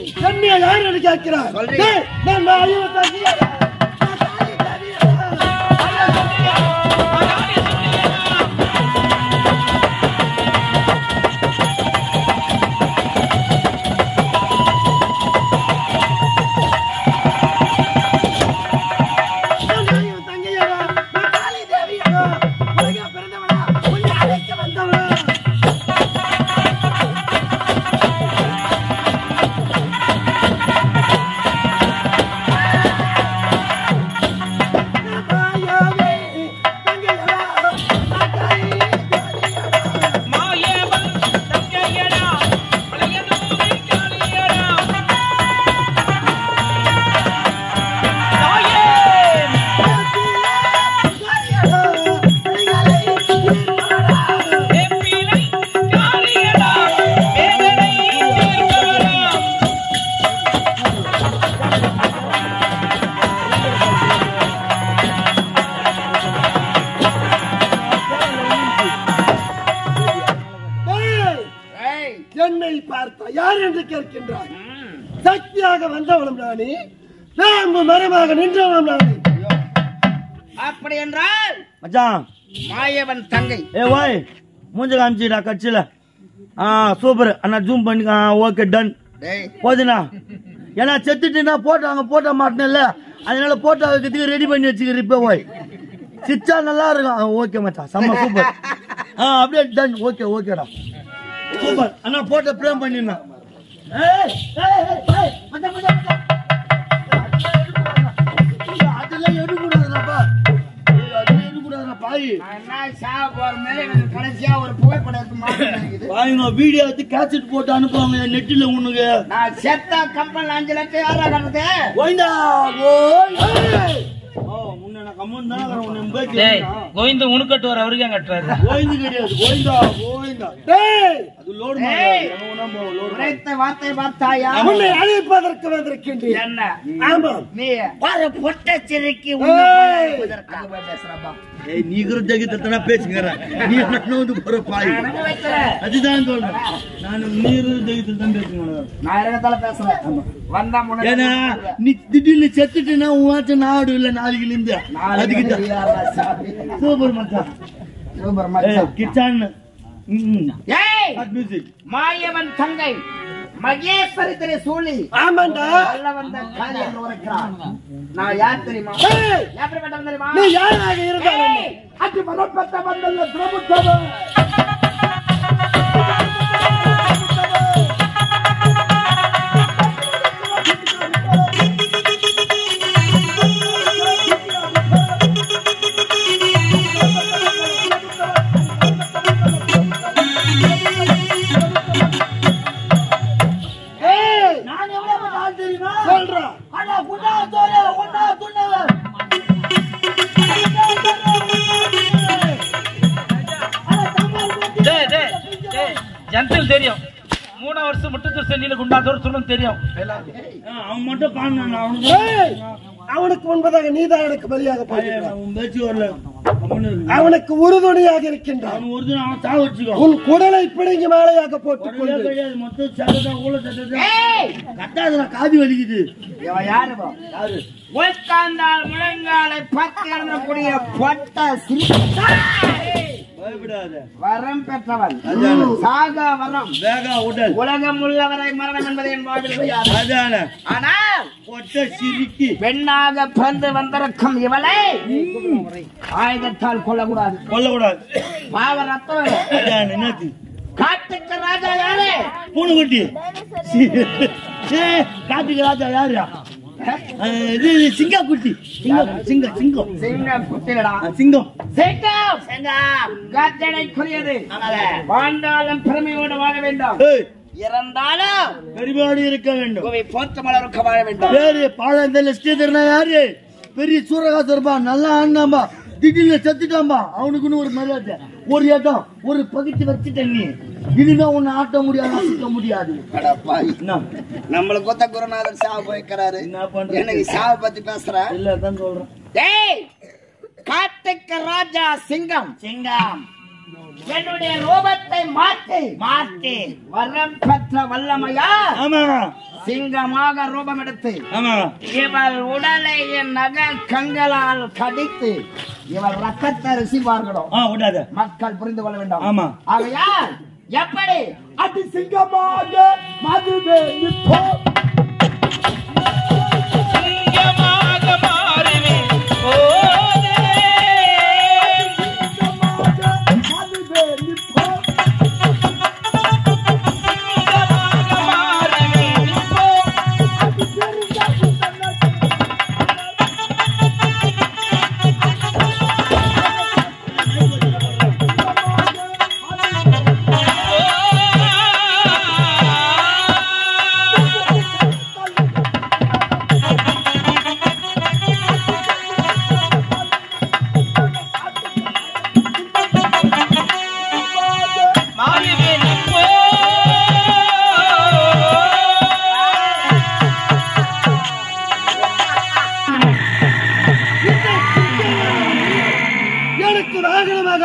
என்று கேட்கிறார்? நான் வேம்பு மரமாக நின்றவனும் நானே. அப்படி என்றால் மச்சான். மாயவன் தங்கை. ஏ ஓய் மூஞ்ச காமிச்சிடா கட்சியில. ஆ சூப்பர். அண்ணா ஜூம் பண்ணி ஓகே டன் போதுண்ணா. ஏன்னா செத்துட்டுனா போட்டோ அங்கே போட்டோ மாட்டினல அதனால போட்டோ வைக்கிறதுக்கு ரெடி பண்ணி வச்சுக்கிறேன் இப்போ ஓய் சிச்சா நல்லா இருக்கும். ஓகே மச்சான். செம்ம சூப்பர் ஆ அப்படியே டன் ஓகே ஓகேடா சூப்பர் அண்ணா போட்டோ ஃப்ரேம் பண்ணிருந்தேன் ஏய் ஏய், ஏய் மச்சான் மச்சான். மாட்டேங்குது பாருங்க வீடியோ எடுத்து கேசட் போட்டு அனுப்புவாங்க நெட்டில் உனக்கு. நான் செத்த கம்பெனி அஞ்சு லட்சம் யாரா கட்டுறது? கோவிந்தா உனக்கு கட்டுவார் அவருக்கு கட்டுறாரு? கோவிந்து கிடையாது. கோவிந்தா கோவிந்தா. டேய், அது லோடு உரைத்த வார்த்தை பார்த்தாயா? உன்னை அழைப்பதற்கு வந்திருக்கின்றேன். என்ன? ஆமாம். நீ பொட்ட சிறுக்கி. பேசுறப்பா. ஏய் நீ கூட ஜெகித்தனா பேசுங்கிற நீ என்ன வந்து போற பாய். அதுதான் சொல்றேன். நான் நீர் ஜெகித்து தான் பேசுகிறேன் நான் இருக்கத்தால பேசுறேன். வந்தா ஏன்னா நீ திடீர்னு செத்துட்டுனா உன் நாடு இல்ல நாளைக்கு இருந்து அதுக்கு சூப்பர் மச்சான். சூப்பர் மச்சான். கிச்சான் ஏய் மியூசிக் மாயவன் தங்கை. மகேஸ்வரி திரு சூழி ஆமாண்டா. நல்ல வந்த காளி என்று உரைக்கிறான் நான் யார் தெரியுமா? எப்படிப்பட்டவன் தெரியுமா? நீ யாராக இருந்தாலும் அதி மனப்பட்ட வந்தல்ல பிரபுத்தவன் டேய் ஜனத்துக்கு தெரியும். மூணு வருஷம் முட்டத்தூர் செல்லியில குண்டாத்தூர் சொல்லணும் தெரியும். அவன் மட்டும் பாடினான் அவனுக்கு அவனுக்கு முன்பதாக நீதான் எனக்கு பலியாக. அவனுக்கு உறுதுணையாக இருக்கின்றான் உன் குடலை பிடுங்கி மாலையாக போட்டுக் கொண்டு. காது வலிக்குது. இவன் யாரு பா? யாரு? உட்கார்ந்தால் முழங்காலை பத்து எழுதக்கூடிய பொட்ட சிறு வரம் பெற்றவன். சாகா வரம். வேகா உடல். உலகம் உள்ளவரை மரணம் என்பது என் வாழ்வில் ஆனால் பொட்ட சிரிக்கி. பெண்ணாக பிறந்து வந்திருக்கும் இவளை ஆயுதத்தால் கொல்லக்கூடாது. கொல்லக்கூடாது. பாவ ரத்தம் என்னது? காட்டுக்கு ராஜா யாரு? பூனைக்குட்டி. காட்டுக்கு ராஜா யாரு இது இது சிங்காக்குட்டி. சிங்கம் சிங்கம் சிங்கம். சிங்கம் அஹ், சிங்கம். சிங்கம். சிங்கம் கர்ஜனைக்குரியது வாழ்ந்தாலும் பெருமையோடு வாழ வேண்டும். இறந்தாலும் பெருமாடி இருக்க வேண்டும். புவி போற்று மலருக்கு வாழ வேண்டும். பேரு பாழந்த லிஸ்ட் யாரு? பெரிய சூரகாசர்பா நல்லா ஆடினாம்பா திடீர்னு செத்துட்டாம்பா அவனுக்குன்னு ஒரு மரியாதை. ஒரு இடம் ஒரு பகுத்து வச்சுட்டேன் நீ. இனிமே உன்னை ஆட்ட முடியாது அசைக்க முடியாது. நம்மள கொத்த குருநாதர் சாவு போய்க்கிறாரு. என்ன பண்றது? எனக்கு சாவு பத்தி பேசுற? இல்ல தான் சொல்றேன். டேய்! காட்டுக்கு ராஜா சிங்கம். சிங்கம். என்னுடைய ரூபத்தை மாற்றி. மாற்றி. வரம் பெற்ற வல்லமையா? ஆமா. சிங்கமாக ரூபம் எடுத்து ஆமா. இவள் உடலை என் நக கண்களால் கடித்து இவள் ரத்தத்தை விடாத மக்கள் புரிந்து கொள்ள வேண்டும். ஆமா. ஆகையால் எப்படி? அதி சிங்கமாக மதுவே நிற்போ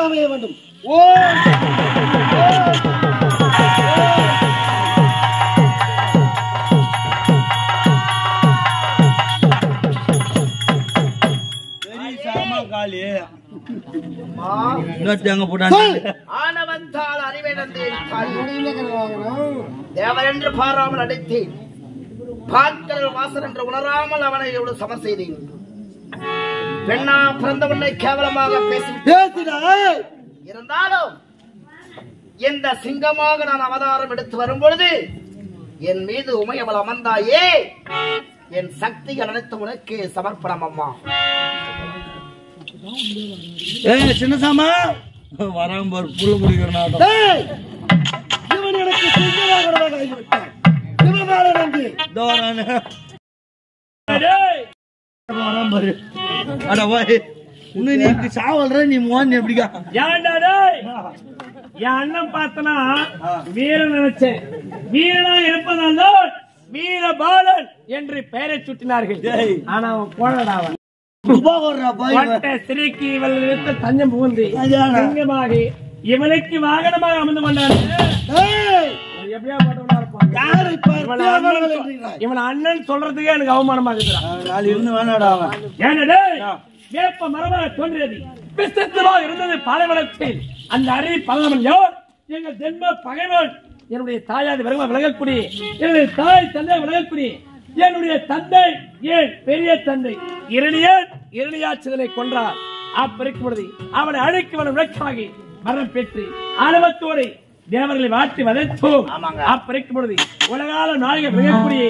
வாகனமாக அமைய வேண்டும். ஓ! சாமா காலி இன்னொருத்தி அங்க போட்டாங்க சொல். ஆணவத்தால் அறிவிழந்தேன் தேவர் என்று பாராமல் அடைத்தேன். பால்கடல் வாசன் என்று உணராமல் அவனை எவ்வளவு சமர் செய்தேன். பெண்ணா பிறந்த உன்னை கேவலமாக பேசி பேசினாய் இருந்தாலும் இந்த சிங்கமாக நான் அவதாரம் எடுத்து வரும் பொழுது என் மீது உமையவள் அமர்ந்தாயே. என் சக்திகள் அனைத்து உனக்கு சமர்ப்பணம் அம்மா. ஏய் சின்னசாமா. வராம டேய், இவன் எனக்கு சிங்கவாகனமாக ஆகிவிட்டான் இவன் மேல நன்றி. இன்னும் நீ சாவல்ற? நீ மோன் எப்படிக்கா? ஏன்டா டேய்? என் அண்ணன் பார்த்தனா வீரன் நினைச்சேன். வீரனா இருப்பதால் தான் வீரபாலன் என்று பெயரை சுட்டினார்கள். ஆனா அவன் போனடா அவன். சிறைக்கு இவள் நிறுத்த தஞ்சம் புகுந்து இவனுக்கு வாகனமாக அமர்ந்து கொண்டான். ஏய், எப்படியா இருப்பான் யாரை இவன் அண்ணன் சொல்றதுக்கே எனக்கு அவமானமா இருக்குதுடா நாலு இருந்து வேணாடா அவன். ஏனடே வேப்ப மரமாக தோன்றியது. விசித்திரமா இருந்தது பாலைவனத்தில். அந்த அருவி பகவன் யார்? எங்கள் ஜென்ம பகைவன் என்னுடைய தாயாதி வருமா விலகக்கூடிய? என்னுடைய தாய் தந்தை விலகக்கூடிய? என்னுடைய தந்தை ஏன் பெரிய தந்தை? இரணியன் இரணியாச்சுதனை கொன்றார். அப்பெருக்கும் பொழுது அவனை அழைக்கவன் விளக்காகி மரம் பெற்று ஆணவத்தோடு தேவர்களை வாட்டி வதைத்தோம் அப்பெருக்கும் பொழுது உலகால நாயகர் விலகக்கூடிய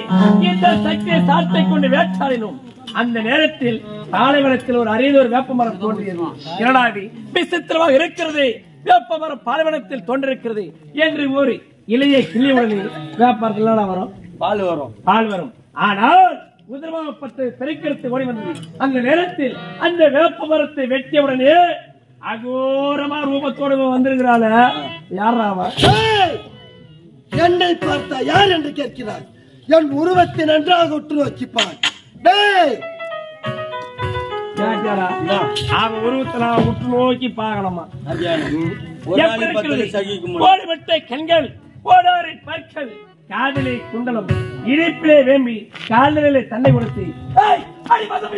இந்த சக்தியை சாட்டை கொண்டு வேட்டாடினோம் அந்த நேரத்தில் பாலைவனத்தில் ஒரு அரியதொரு வேப்ப மரம் தோன்றியது இரண்டாவது விசித்திரமாக இருக்கிறது. வேப்ப மரம் பாலைவனத்தில் தோன்றிருக்கிறது என்று ஒரு இலையை கிள்ளியுடனே வேப்பமரத்தில் என்னடா வரும்? பால் வரும். பால் வரும். ஆனால் உதிரமாகப்பட்டு பெருக்கெடுத்து ஓடி வந்தது. அந்த நேரத்தில் அந்த வேப்ப மரத்தை வெட்டியவுடனே அகோரமா ரூபத்தோடு வந்திருக்கிறாள. யாரா ஏய், என்னை பார்த்தா யார் என்று கேட்கிறார் என் உருவத்தை நன்றாக உற்று கேட்டியாடா? அவன் உருவத்தை நான் உற்று நோக்கி முடியும் கோடிமட்டை கண்கள் கோடாரி பற்கள் காதலை குண்டலம் இடிப்பிலே வேம்பி காதலிலே தன்னை கொடுத்து அடி மதம்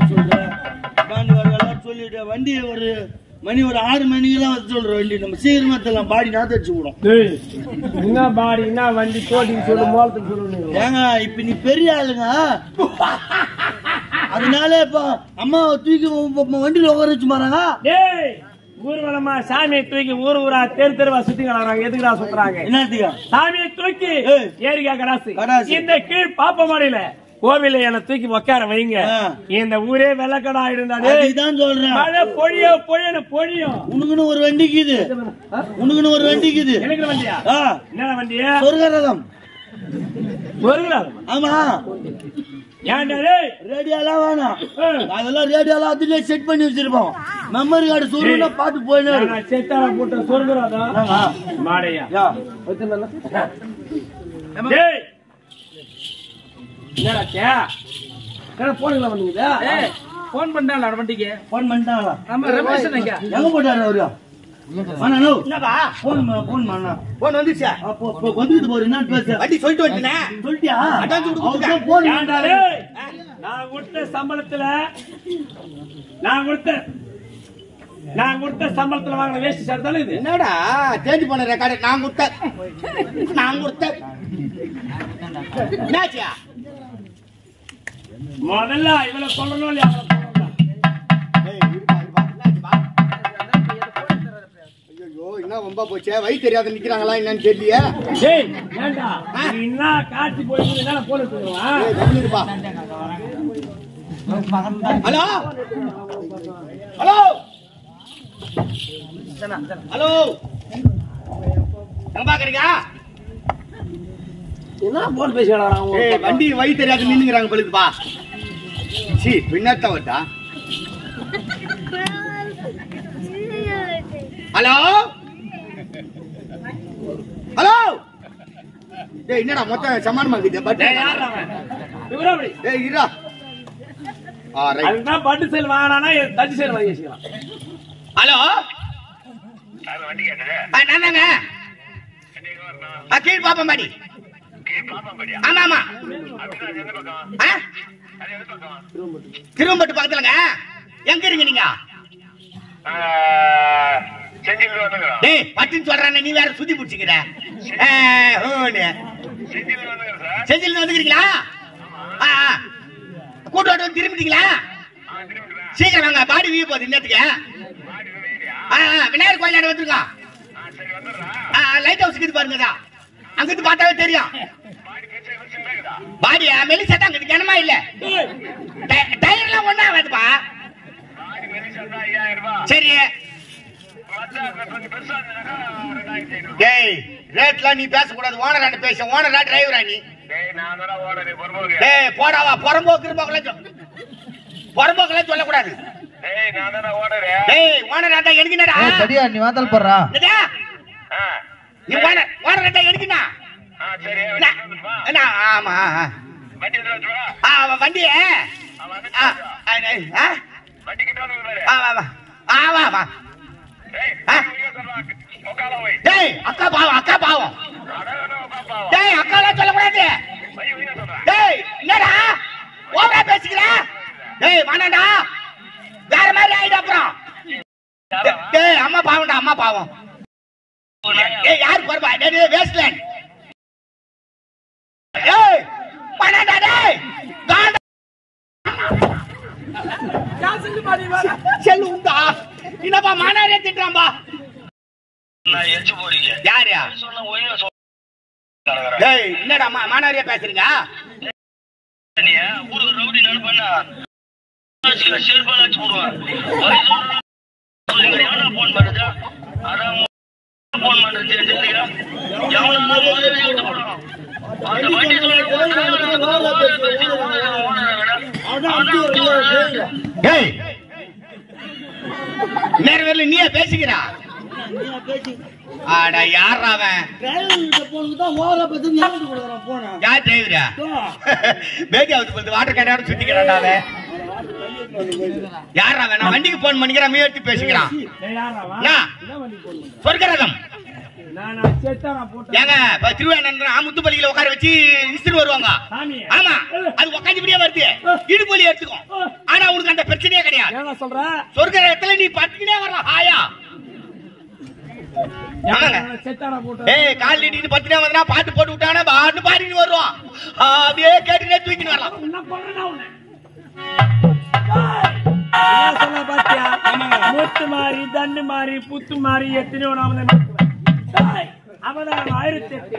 பேண்ட் வர சொல்லிட்டு வண்டி ஒரு மணி ஒரு ஆறு மணிக்கெல்லாம் வச்சு சொல்ற வண்டி. நம்ம சீக்கிரமா தரலாம் பாடி விடும். டேய், என்ன பாடி என்ன வண்டி? தோட்டின்னு சொல்லு மோளத்துக்கு சொல்லு ஏங்க இப்ப நீ பெரிய ஆளுங்க. அதனால இப்ப அம்மாவை தூக்கி வண்டியில உட்கார வச்சு மாறாங்க டேய் ஊர்வலமா சாமியை தூக்கி ஊர் ஊரா தெரு தெருவா சுத்தி கலறாங்க எதுக்குடா சுத்துறாங்க? என்னத்துக்கா சாமியை தூக்கி. ஏரிக்கா கடாசு. இந்த கீழ் பாப்ப மாடியில கோவில என்ன தூக்கி உட்கார வைங்க. இந்த ஊரே வெள்ளக்கடா. அதுதான் சொல்றேன். மழை பொழியோ பொழியனு பொழியும். உனக்குன்னு ஒரு வண்டிக்குது உனக்குன்னு ஒரு வண்டிக்குது எனக்கு வண்டியா? என்ன வண்டியா? சொர்க்கரதம். வருகிறா ஆமா. ரேடியோலாம் வேணாம். அதெல்லாம் ரேடியோலாம் அதுலயே செட் பண்ணி வச்சிருப்போம். மெமரி கார்டு சொல்லணும்னா பாட்டு. நான் செத்தார போட்ட சொர்க்கராதா. மாடையா. யா. டேய் என்னடா கடை போனுங்களா வந்தீங்களா போன் பண்ணால வண்டிக்கு. போன் பண்ணிட்டாங்களா? ஆமா ரமேஷ் அண்ணா எங்க போட்டாரு அவரு? போன் போன் போன் போன் சம்பளத்துல நான் கொடுத்த நான் கொடுத்த சம்பளத்துல வாங்கின வேஸ்ட் ஷர்ட் தானே இது? என்னடா? சேஞ்ச் பண்ண ரெக்கார்டு நான் கொடுத்த நான் கொடுத்த என்னாச்சியா? முதல்ல இவளை சொல்லணும் இல்லையா? என்ன ரொம்ப போச்சே? வழி தெரியாத நிக்கிறாங்களா என்னன்னு தெரியலையே. டேய் ஏன்டா? நீ என்ன காட்சி போயிட்டு என்ன போல சொல்லுவான் ஏய். ஹலோ? ஹலோ? ஹலோ? பாக்குறீங்க என்ன போன் பேசி விளையாடுறான் ஏய் வண்டி வழி தெரியாத நின்னுங்கிறாங்க பழுதுப்பா சி பின்னத்த வட்டா ஹலோ? ஹலோ? டேய் என்னடா மொத்தம் சமானமா இருக்குது பட் டேய் யாரா அவன்? இவரா டேய் இரா ஆ ரைட் அதுதான் பட்டு சேல் வாங்கினானா தச்சு சேல் வாங்கி வச்சுக்கலாம் ஹலோ? நான் தாங்க. ஆ, கீழ் பாப்பம்பாடி ஆமா ஆமா ஆ? திருவம்பட்டு பக்கத்துலங்க. எங்க இருங்க நீங்க? டேய் பட்டுன்னு சொல்றானே நீ வேற சுத்தி பிடிச்சிக்கிற. செஞ்சில் வந்துக்கிறீங்களா? ஆ, ஆ. வந்து திரும்பிட்டீங்களா? சீக்கிரம் வாங்க பாடி வீய போகுது இன்னத்துக்கு ஆ, ஆ, விநாயகர் கோயிலாண்ட வந்துருங்க. லைட் ஹவுஸ் இருக்குது பாருங்க இதா. அங்கிட்டு பார்த்தாவே தெரியும். பாடியா மெலிசா அங்கிட்டு கனமா இல்ல. டய- டயர்லாம் ஒண்ணா ஆகாதுப்பா. சரி. டேய் ரேட்லாம் நீ பேசக்கூடாது. ஓனராண்ட பேச. ஓனரா டிரைவரா நீ. டேய் போடாவா புறம்போக்கு இரும்போக்கெல்லாம் சொல் புறம்போக்கெல்லாம் சொல்லக்கூடாது. டேய் ஓனரா தான். எனக்கு என்னடா? சரியா? நீ வாத்தல் போடுறா? நீ ஓனர் ஓனரா தான் எனக்குண்ணா என்ன? என்ன? ஆமா ஆ, ஆ. வண்டிய ஆ, ஆ, ஆ? ஆ, வா. ஆ, வா, வா. டேய் அக்கா பாவம் அக்கா பாவம். டேய் அக்காலாம் சொல்லக்கூடாது. டேய் என்னடா? ஓவரா பேசிக்கிற? டேய் வேணாண்டா. வேற மாதிரி ஆயிடு அப்புறம். டேய் அம்மா பாவம்டா அம்மா பாவம். யார் பொறுப்பா வேஸ்ட்லேண்ட் ஏய் வேணாண்டா டேய். காண்டா. செல்லு உண்டா என்னப்பா மானாரே திட்டுறான்பா? யாரு? டேய் என்னடா மானாரியா பேசுறீங்க? டேய் நேரம் ஆட யார் அவன்? டிரைவர் போனுக்கு தான் ஓவரா பத்தி நீ எழுதி கொடுக்குறான் போன. யார் டிரைவரா பேட்டி அவுத்து வாட்டர் கேட்டாரு சுத்திக்கிறான் அவன். யார் நான் வண்டிக்கு போன் பண்ணிக்கிறேன் மீ எடுத்து பேசிக்கிறான் சொர்க்கரகம் ஏங்க திருவேணன் முத்துப்பள்ளியில உட்கார வச்சு இஸ்திரி வருவாங்க. ஆமா அது உட்காந்துபடியே வருது. இடுப்பலி எடுத்துக்கும். ஆனா உனக்கு அந்த பிரச்சனையே கிடையாது. ஏங்க சொல்ற? சொர்க்க இடத்துல நீ பட்டுக்கிட்டே வரலாம் ஹாயா. ஏய் கால் நீட்டிட்டு பத்துனே வந்தா பாட்டு போட்டு விட்டானா பாட்டு பாடிட்டு வருவான். அப்படியே கேட்டுனே தூக்கிட்டு வரலாம். சொன்ன பாத்தியா முத்து மாறி தண்டு மாறி புத்து மாறி எத்தனையோ நாம அவதாரம் ஆயிரத்தி எட்டு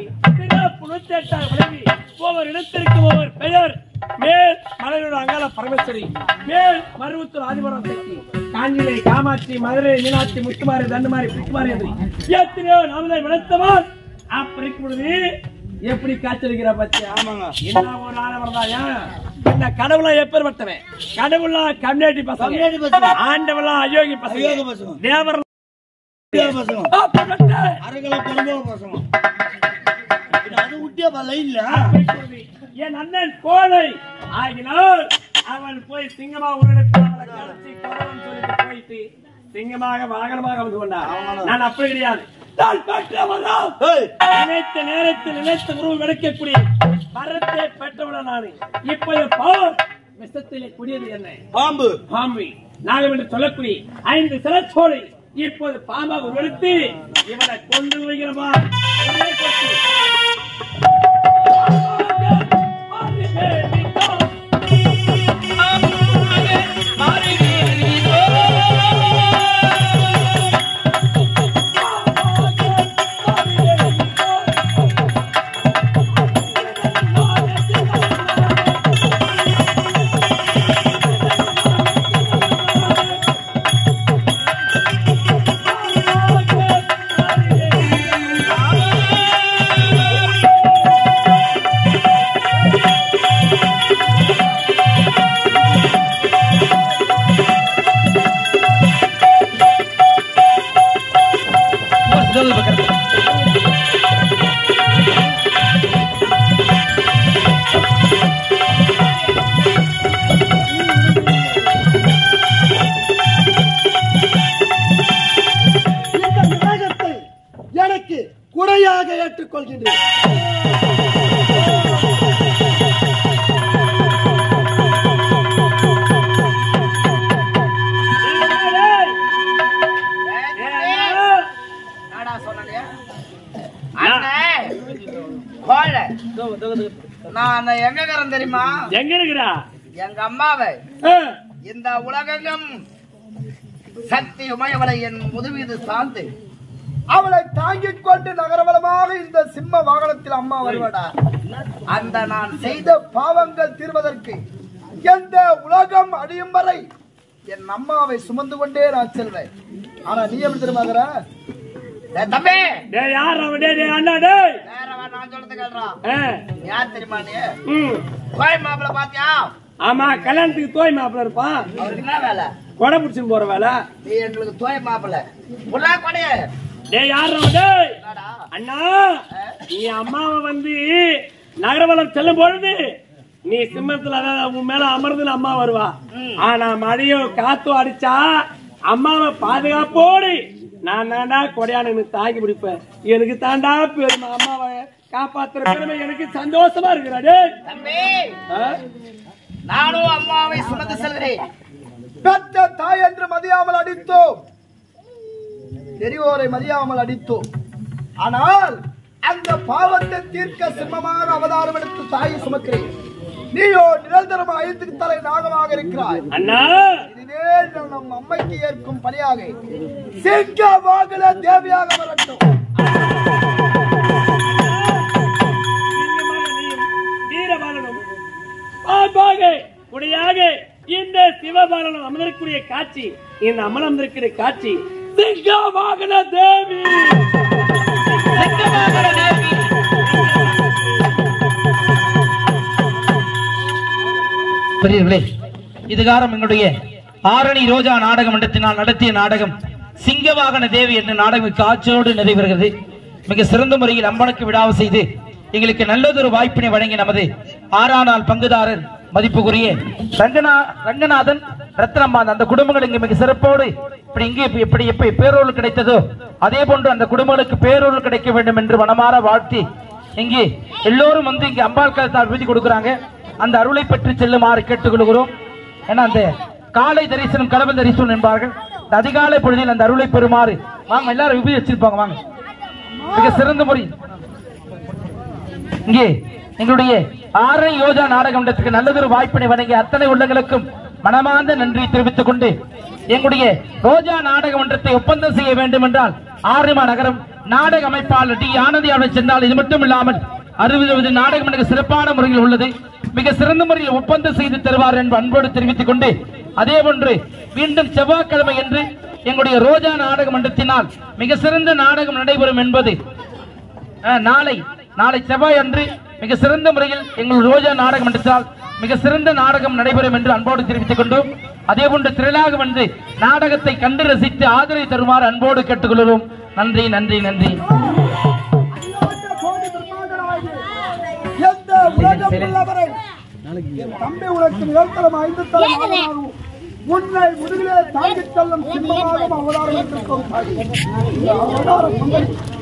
புனூத்தி எட்டாம் விளைவி ஒவ்வொரு இடத்திற்கு ஒவ்வொரு பெயர் மேல் மலையோட அங்காள பரமேஸ்வரி மேல் மருவத்தூர் ஆதிபுரம் சக்தி காஞ்சிலை காமாட்சி மதுரை மீனாட்சி முத்துமாரி தண்டுமாரி புத்துமாரி என்று எத்தனையோ நாமதை விளத்தவான் அப்படி எப்படி காய்ச்சலிக்கிற பச்சை ஆமாங்க. என்ன ஒரு ஆளவர் தான் ஏன் இந்த கடவுளா எப்பேற்பட்டவன் கடவுளா கம்யூனிட்டி பசங்க. ஆண்டவளா அயோகி பசங்க. தேவர் பசங்க. அது லைன்ல என் அண்ணன் கோழை ஆகினால் அவன் போய் சிங்கமா சொல்லிட்டு போயிட்டு சிங்கமாக வாகனமாக வந்து நான் அப்படி கிடையாது. நான்? நினைத்த நேரத்தில் நினைத்த உருவம் எடுக்கக்கூடிய மரத்தை பெற்றவன நான். இப்போது பார் விஷத்திலே குடியது என்ன? பாம்பு. பாம்பு. நாகம் என்று சொல்லக்கூடிய ஐந்து சிலச்சோலை இப்போது பாம்பாக உருவெடுத்து இவனை கொண்டு வருகிறவா குறையாக ஏற்றுக்கொள்கின்றேன் நான் எங்க இருக்கிறேன் தெரியுமா? எங்க இருக்கிறா? எங்க அம்மாவை. இந்த உலகெங்கும் சக்தி உமையவளை என் முதுமீது சார்ந்து அவளை தாங்கிக் கொண்டு நகரவலமாக இந்த சிம்ம வாகனத்தில் அம்மா வருவடா. அந்த நான் செய்த பாவங்கள் தீர்வதற்கு எந்த உலகம் அழியும் வரை என் அம்மாவை சுமந்து கொண்டே நான் செல்வேன். ஆனா நீ எப்படி தெரியுமாங்கிற தம்பி! டேய் யார் அவன்? டேய் டேய் அண்ணா டேய்! வேற நான் சொல்றது கேள்றா ஆ, யார் தெரியுமா நீ. கோய் மாப்பிள்ள பாத்தியா? ஆமா கல்யாணத்துக்கு தோய் மாப்பிள்ள இருப்பான். அவருக்கு என்ன வேலை? கொடை பிடிச்சுன்னு போற வேலை. நீ எங்களுக்கு தோய் மாப்பிள்ள உள்ளா கொடைய டேய் யார் டேய் என்னடா? அண்ணா நீ அம்மாவை வந்து நகரவளம் செல்லும் பொழுது நீ சிம்மத்துல உன் மேல அமர்ந்து அம்மா வருவா. ஆனா மழையோ காத்தோ அடிச்சா அம்மாவை பாதுகாப்போடு நான் தாண்டா கொடையான தாங்கி பிடிப்பேன். எனக்கு தாண்டா பெருமை அம்மாவை காப்பாத்துற பெருமை எனக்கு சந்தோஷமா இருக்கிறா டேய். தம்பி ஆ? நானும் அம்மாவை சுமந்து செல்கிறேன். பெற்ற தாய் என்று மதியாமல் அடித்தோம். பெரியோரை மதியாமல் அடித்தோம். ஆனால் அந்த பாவத்தை தீர்க்க சிம்மமான அவதாரம் எடுத்து தாயை சுமக்கிறேன். நீயோ நிரந்தரமா ஐந்து தலை நாகமாக இருக்கிறாய். அண்ணா! இதுவே நம் அம்மைக்கு ஏற்கும் பணியாக சிங்க வாகன தேவியாக வரட்டும். உடையாக இந்த சிவபாலனும் அமர்ந்திருக்கூடிய காட்சி இந்த அமலம் அமர்ந்திருக்கிற காட்சி சிங்க வாகன தேவி. பெரியவர்களே இதுகாரம் எங்களுடைய ஆரணி ரோஜா நாடக மன்றத்தினால் நடத்திய நாடகம் சிங்கவாகன தேவி என்ற நாடகம் காட்சியோடு நிறைவேறுகிறது மிக சிறந்த முறையில் அம்மனுக்கு விழாவு செய்து எங்களுக்கு நல்லதொரு வாய்ப்பினை வழங்கிய நமது ஆறாம் நாள் பங்குதாரர் மதிப்புக்குரிய ரங்கநா ரங்கநாதன் ரத்னம்மா அந்த குடும்பங்கள் இங்கே மிக சிறப்போடு இப்படி இங்கே இப்ப- எப்படி எப்படி பேரோடு கிடைத்ததோ. அதே போன்று அந்த குடும்பங்களுக்கு பேரொரு கிடைக்க வேண்டும் என்று மனமாற வாழ்த்தி இங்கே எல்லோரும் வந்து இங்கே அம்பாள் கருத்தால் விருதி கொடுக்குறாங்க. அந்த அருளை பெற்று செல்லுமாறு கேட்டுக்கொள்கிறோம். ஏன்னா அந்த காலை தரிசனம் கடவுள் தரிசனம் என்பார்கள். இந்த அதிகாலை பொழுதில் அந்த அருளை பெறுமாறு வாங்க எல்லாரும் விபதி வச்சிருப்பாங்க வாங்க. மிக சிறந்த முறை. இங்கே எங்களுடைய ஆரை யோஜா நாடகம் நல்லதொரு வாய்ப்பினை வழங்கிய அத்தனை உள்ளங்களுக்கும் மனமார்ந்த நன்றி தெரிவித்துக் கொண்டு எங்களுடைய ரோஜா நாடக மன்றத்தை ஒப்பந்தம் செய்ய வேண்டும் என்றால் ஆறுமா நகரம் நாடக அமைப்பாளர் டி ஆனந்தி அவர்கள் சென்றால் இது மட்டும் இல்லாமல் அறுபது அறுபது நாடகம் எனக்கு சிறப்பான முறையில் உள்ளது. மிக சிறந்த முறையில் ஒப்பந்தம் செய்து தருவார் என்று அன்போடு தெரிவித்துக் கொண்டு அதே போன்று மீண்டும் செவ்வாய்க்கிழமை என்று எங்களுடைய ரோஜா நாடக மன்றத்தினால் மிக சிறந்த நாடகம் நடைபெறும் என்பது நாளை நாளை செவ்வாய் அன்று மிக சிறந்த முறையில் எங்கள் ரோஜா நாடகம் நடித்தால் மிக சிறந்த நாடகம் நடைபெறும் என்று அன்போடு தெரிவித்துக் கொண்டோம். அதே போன்று திரளாக வந்து நாடகத்தை கண்டு ரசித்து ஆதரவு தருமாறு அன்போடு கேட்டுக்கொள்கிறோம். நன்றி நன்றி நன்றி. தம்பி உனக்கு நிகழ்த்தலம் ஐந்து தலம் உன்னை முதுகிலே தாங்கிச் செல்லும் சிம்மமாகவும் அவதாரம் எடுத்திருக்கும் தாய்.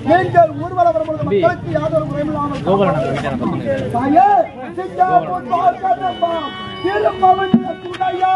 நீங்கள் ஊர்வலம் வரும்பொழுது மக்களுக்கு யாதொரு குறைவில்லாமல்? திருப்பவன் துணையா